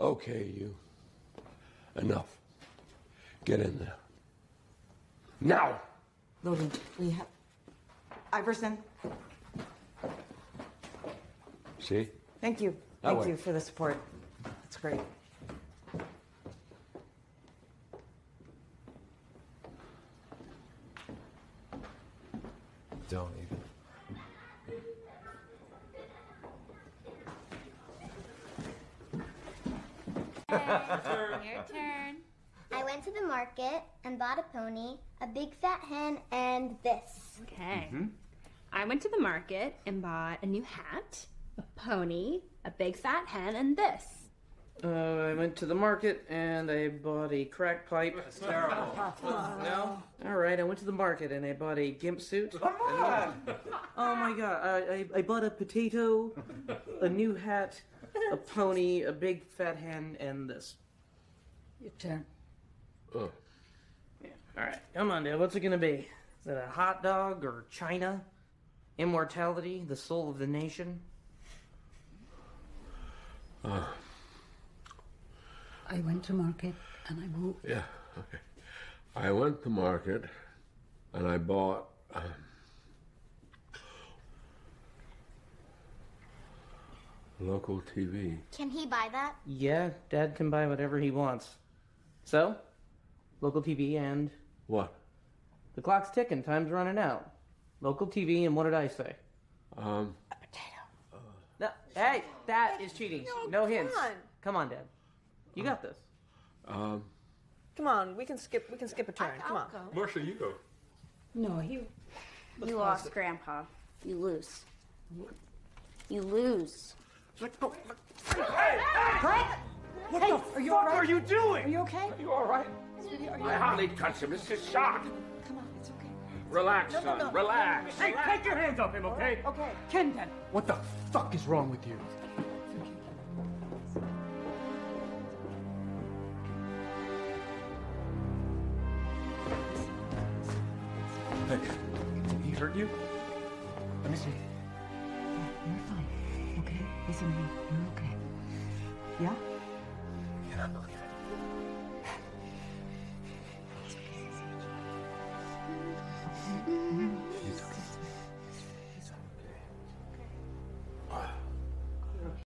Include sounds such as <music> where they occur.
Okay, you. Enough. Get in there. Now! Logan, we have. Iverson, See? thank you. That Thank way. you for the support. That's great. Don't even. <laughs> Your turn. I went to the market and bought a pony, a big fat hen, and this. Okay. I went to the market and bought a new hat, a pony, a big fat hen, and this. Uh, I went to the market and I bought a crack pipe. That's terrible. no? Alright, I went to the market and I bought a gimp suit. Come on! oh my god, I, I, I bought a potato, a new hat, a pony, a big fat hen, and this. Your turn. Oh. Yeah. Alright, come on, Dad, what's it gonna be? Is it a hot dog or China? Immortality, the soul of the nation? I went to market and I bought Yeah, okay. I went to market and I bought um, local TV. Can he buy that? Yeah, Dad can buy whatever he wants. So, local TV and What? the clock's ticking, time's running out. Local TV and what did I say? Um, A potato. No, hey, that is cheating. No, come hints. on. Come on, Dad. You got this. um, Come on, we can skip. We can skip a turn. Come on. Marcia, you go. no he You lost, Grandpa. You lose. You lose. What the fuck are you doing? Are you okay? Are You all right? I hardly touched him. It's just shock. Come on, it's okay. Relax, son. Relax. Hey, take your hands off him, okay? Okay. Ken then. What the fuck is wrong with you? Hey, did he hurt you? Let me see. You're fine. Okay? Me. You're okay. Yeah? Cannot believe it.